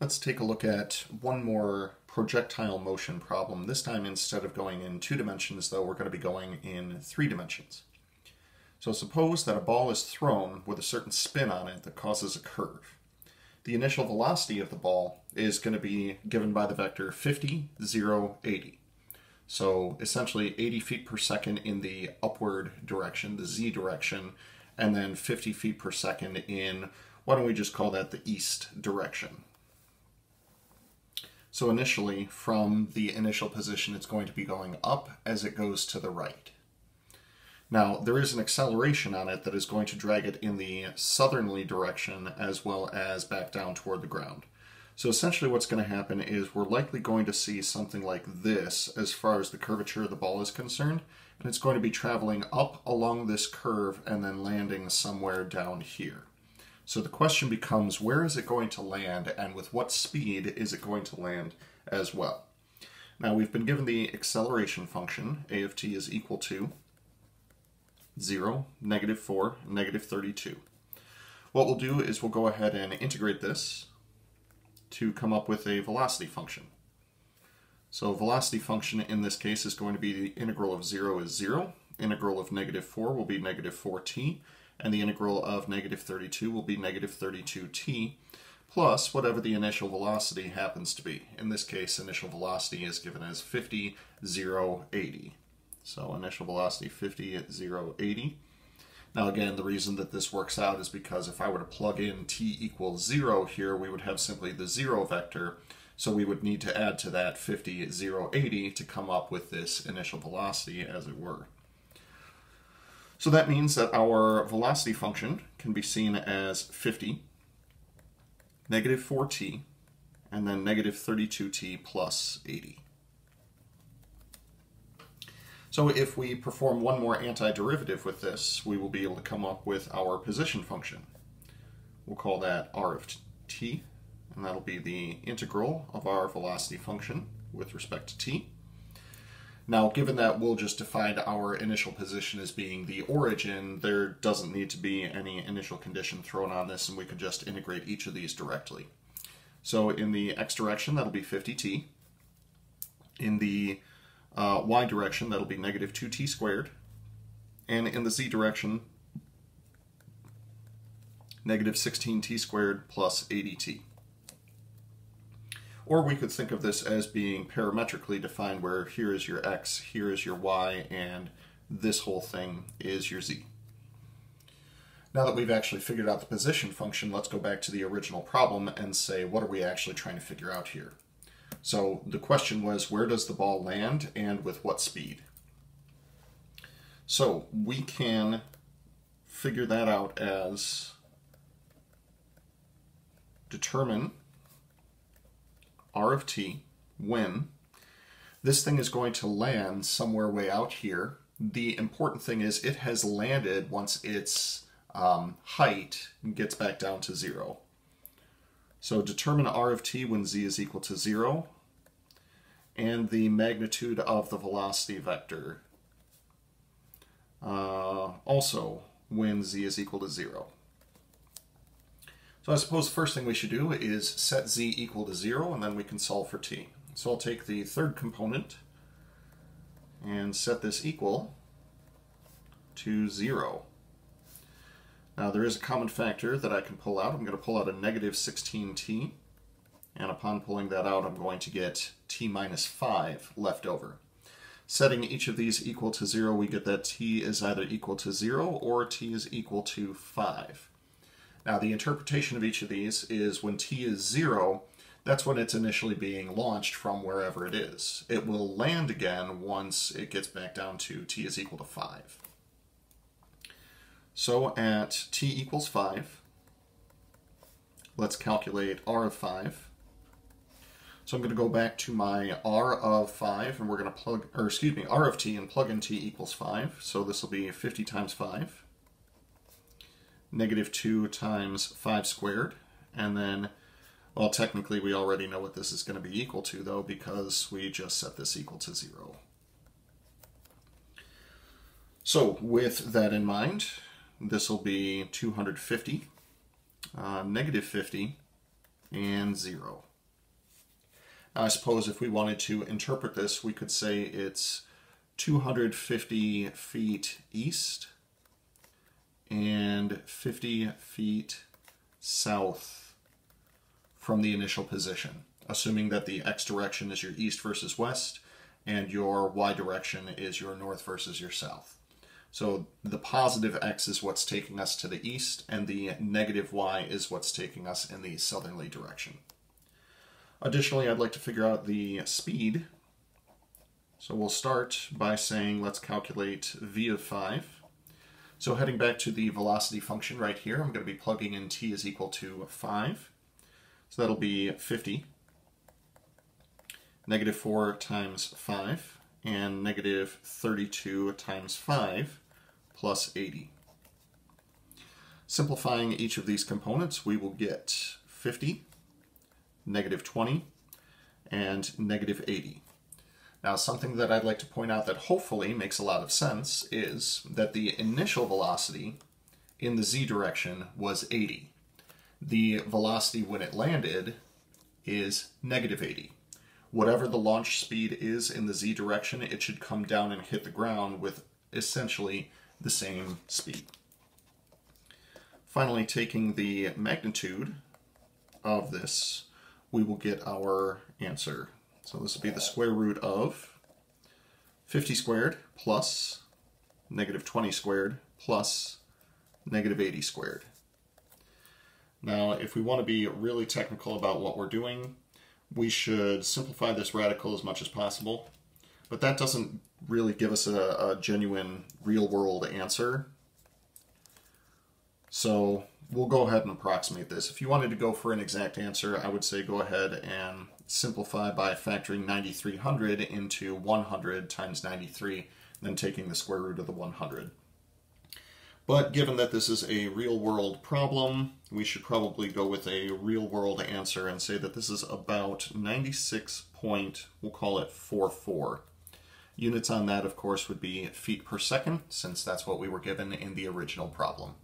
Let's take a look at one more projectile motion problem. This time instead of going in two dimensions though we're going to be going in three dimensions. So suppose that a ball is thrown with a certain spin on it that causes a curve. The initial velocity of the ball is going to be given by the vector 50, 0, 80. So essentially 80 feet per second in the upward direction, the z direction, and then 50 feet per second in, why don't we just call that the east direction. So initially, from the initial position, it's going to be going up as it goes to the right. Now, there is an acceleration on it that is going to drag it in the southerly direction as well as back down toward the ground. So essentially what's going to happen is we're likely going to see something like this as far as the curvature of the ball is concerned. And it's going to be traveling up along this curve and then landing somewhere down here. So the question becomes where is it going to land and with what speed is it going to land as well? Now we've been given the acceleration function, a of t is equal to 0, negative 4, negative 32. What we'll do is we'll go ahead and integrate this to come up with a velocity function. So velocity function in this case is going to be the integral of 0 is 0, integral of negative 4 will be negative 4t, and the integral of negative 32 will be negative 32t, plus whatever the initial velocity happens to be. In this case, initial velocity is given as 50, 0, 80. So initial velocity 50 at 0, 80. Now again, the reason that this works out is because if I were to plug in t equals 0 here, we would have simply the 0 vector, so we would need to add to that 50, 0, 80 to come up with this initial velocity, as it were. So that means that our velocity function can be seen as 50, negative 4t, and then negative 32t plus 80. So if we perform one more antiderivative with this, we will be able to come up with our position function. We'll call that r of t, and that'll be the integral of our velocity function with respect to t. Now, given that we'll just define our initial position as being the origin, there doesn't need to be any initial condition thrown on this, and we could just integrate each of these directly. So in the x direction, that'll be 50t. In the uh, y direction, that'll be negative 2t squared. And in the z direction, negative 16t squared plus 80t. Or we could think of this as being parametrically defined where here is your x, here is your y, and this whole thing is your z. Now that we've actually figured out the position function, let's go back to the original problem and say, what are we actually trying to figure out here? So the question was, where does the ball land and with what speed? So we can figure that out as determine r of t when this thing is going to land somewhere way out here. The important thing is it has landed once its um, height gets back down to zero. So determine r of t when z is equal to 0 and the magnitude of the velocity vector uh, also when z is equal to 0. So I suppose the first thing we should do is set z equal to 0 and then we can solve for t. So I'll take the third component and set this equal to 0. Now there is a common factor that I can pull out. I'm going to pull out a negative 16t, and upon pulling that out I'm going to get t minus 5 left over. Setting each of these equal to 0, we get that t is either equal to 0 or t is equal to 5. Now the interpretation of each of these is when t is 0, that's when it's initially being launched from wherever it is. It will land again once it gets back down to t is equal to 5. So at t equals 5, let's calculate r of 5. So I'm going to go back to my r of 5, and we're going to plug, or excuse me, r of t, and plug in t equals 5. So this will be 50 times 5, negative 2 times 5 squared, and then, well, technically we already know what this is going to be equal to, though, because we just set this equal to 0. So with that in mind, this will be 250, uh, negative 50, and 0. Now, I suppose if we wanted to interpret this, we could say it's 250 feet east and 50 feet south from the initial position, assuming that the x direction is your east versus west and your y direction is your north versus your south. So the positive x is what's taking us to the east, and the negative y is what's taking us in the southerly direction. Additionally, I'd like to figure out the speed. So we'll start by saying let's calculate v of 5. So heading back to the velocity function right here, I'm going to be plugging in t is equal to 5. So that'll be 50, negative 4 times 5, and negative 32 times 5 plus 80. Simplifying each of these components, we will get 50, negative 20, and negative 80. Now, something that I'd like to point out that hopefully makes a lot of sense is that the initial velocity in the z direction was 80. The velocity when it landed is negative 80. Whatever the launch speed is in the z direction, it should come down and hit the ground with essentially the same speed. Finally, taking the magnitude of this, we will get our answer. So this will be the square root of 50 squared plus negative 20 squared plus negative 80 squared. Now, if we want to be really technical about what we're doing, we should simplify this radical as much as possible. But that doesn't really give us a, a genuine real world answer. So we'll go ahead and approximate this. If you wanted to go for an exact answer, I would say go ahead and simplify by factoring 9300 into 100 times 93, then taking the square root of the 100. But given that this is a real world problem, we should probably go with a real world answer and say that this is about 96 point, we'll call it 44. Units on that, of course, would be feet per second, since that's what we were given in the original problem.